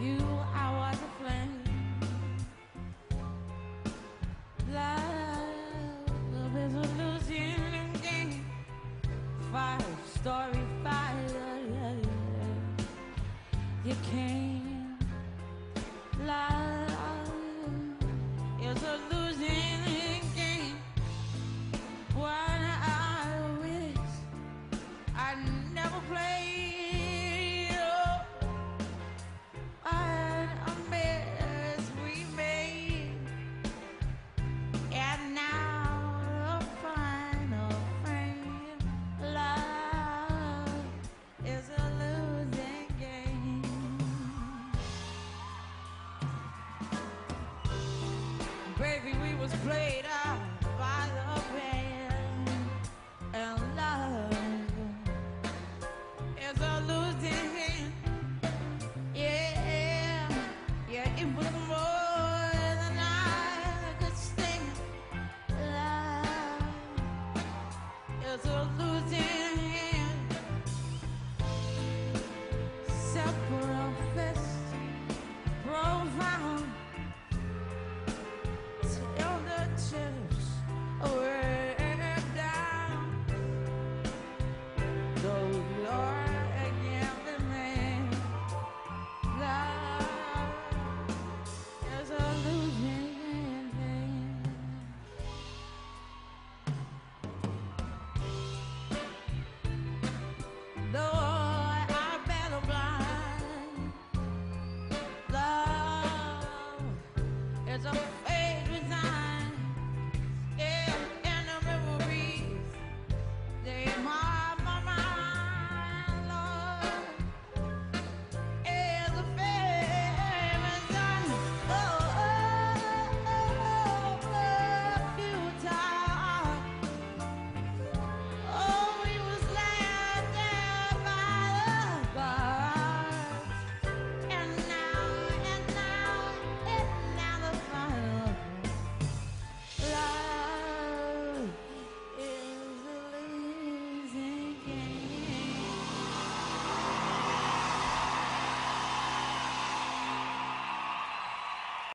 you I was a flame. Love is a losing game. Five story fire. You can't. Was played out by the band, and love is a losing game. Yeah, yeah, it was